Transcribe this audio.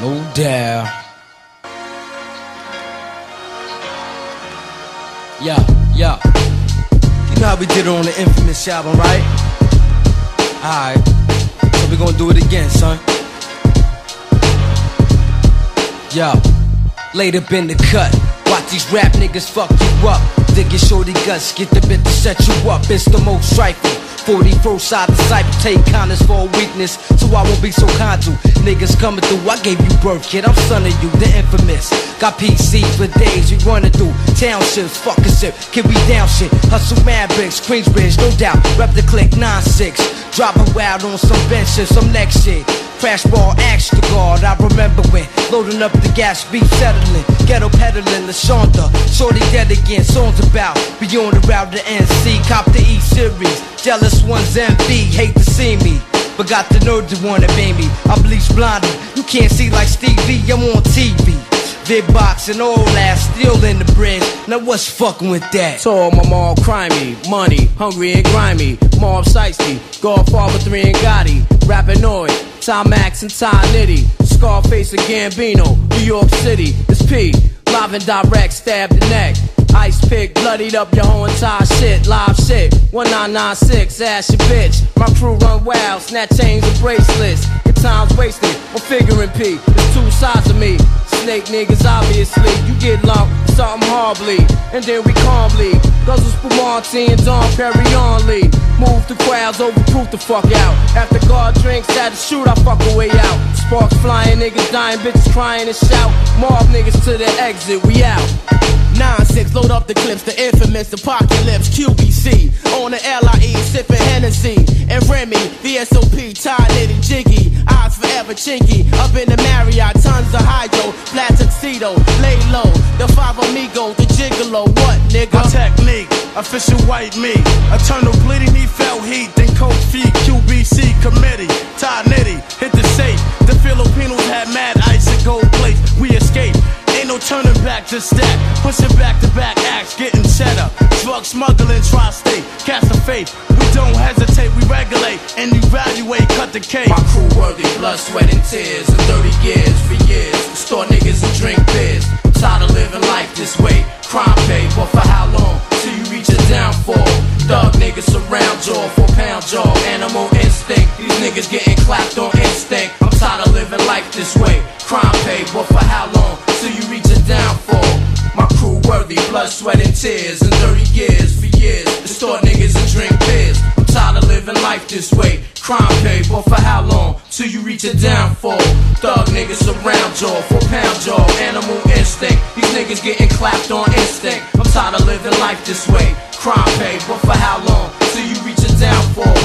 No doubt. Yeah, yeah. You know how we did it on the infamous album, right? Alright. So we gonna do it again, son. Yo, laid up in the cut. Watch these rap niggas fuck you up. Dig your shorty guts, get the bit to set you up. It's the most trifling. 41st side disciple, take kindness for a weakness, so I won't be so kind to niggas coming through. I gave you birth, kid. I'm son of you, the infamous. Got PCs for days, we running through townships, fucking shit. Can we down shit. Hustle mad bricks, Queensbridge, no doubt. Rep the click 9-6. Dropping wild on some benches, some next shit. Crash ball, axe to guard. I remember when loading up the gas, beat settling, ghetto peddling, the Shonda. Shorty dead again, songs about beyond the route to NC. Cop the E series, jealous ones MB, hate to see me. But got the nerve to wanna be me. I bleach blondie, you can't see like Stevie, I'm on TV. Big box and all that, still in the bridge. Now what's fucking with that? Told my mom crimey, money, hungry and grimy. Mom Sightsy, Godfather 3 and Gotti. Rapper Noyd, Tom Max and Ty Nitty. Scarface and Gambino, New York City. It's P, live and direct, stab the neck. Ice pick, bloodied up your whole entire shit. Live shit, 1996, ass your bitch. My crew run wild, snatch chains and bracelets. Your time's wasted, I'm figuring P. There's two sides of me. Snake niggas, obviously. You get lumped, something horribly. And then we calmly. Guzzle Spumante and Don Perry only. Move the crowds, overproof the fuck out. After God drinks, had to shoot, I fuck a way out. Sparks flying, niggas dying, bitches crying and shout. Mobb niggas to the exit, we out. 9-6, load up the clips, the infamous apocalypse, QBC. Remy, the SOP, tie knitted jiggy. Eyes forever chinky. Up in the Marriott, tons of hydro. Flat tuxedo, lay low. The five amigo, the gigolo. What, nigga? My technique, official white me. Eternal bleeding, he felt heat. Then cold feet, QBC committee. Ty Nitty, hit the safe. The Filipinos had mad ice and gold plates. We escaped. Ain't no turning back, just stack. Pushing back to back acts, getting cheddar. Drug smuggling, tri state, cast of faith. We don't hesitate, we regulate and evaluate, cut the cake. My crew worthy, blood, sweat, and tears. And 30 years for years. Store niggas and drink beers. Tired of living life this way. Crime pay, but for how long? Till you reach a downfall. Thug niggas surround jaw, four pound jaw. Animal instinct. These niggas getting clapped on instinct. I'm tired of living life this way. Crime pay, but for how long? Till you reach a downfall. My crew worthy, blood, sweat, and tears. And 30 years for years. Distort niggas and drink beers. I'm tired of living life this way. Crime pay, but for how long? Till you reach a downfall. Thug niggas surround jaw, four pound jaw, animal instinct. These niggas getting clapped on instinct. I'm tired of living life this way. Crime pay, but for how long? Till you reach a downfall.